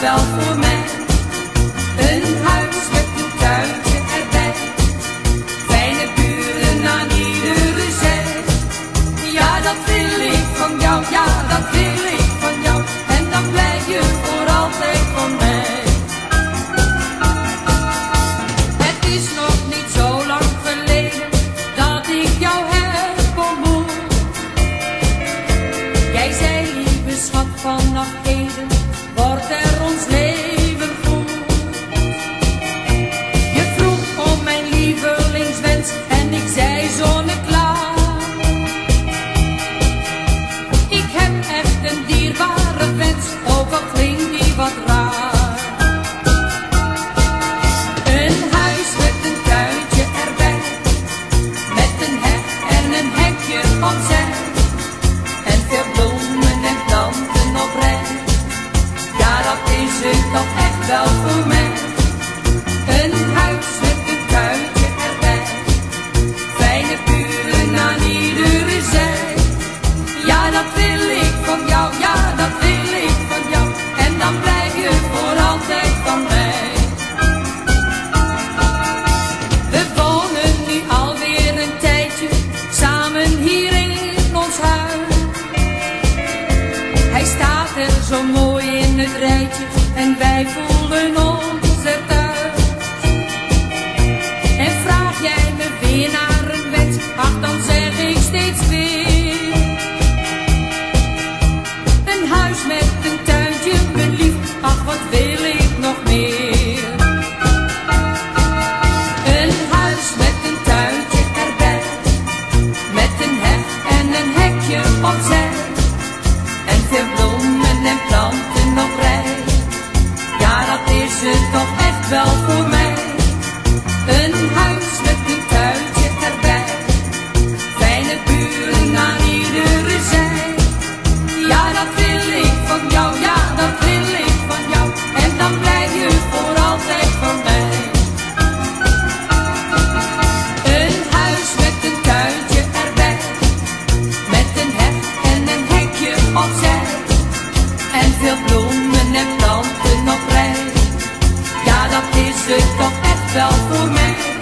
wel voor mij. Een huis met een tuintje erbij. Fijne buren aan iedere zij. Ja, dat wil ik van jou, ja, dat wil ik van jou. En dan blijf je voor altijd van mij. Het is nog niet zo lang geleden dat ik jou heb ontmoet. Jij zei, lieve schat, vanaf heden wordt Een huis met een kuitje erbij. Fijne buren aan iedere zij. Ja, dat wil ik van jou, ja, dat wil ik van jou. En dan blijf je voor altijd van mij. We wonen nu alweer een tijdje samen hier in ons huis. Hij staat er zo mooi het rijtje en wij voelen ons. is dit toch echt wel voor mij?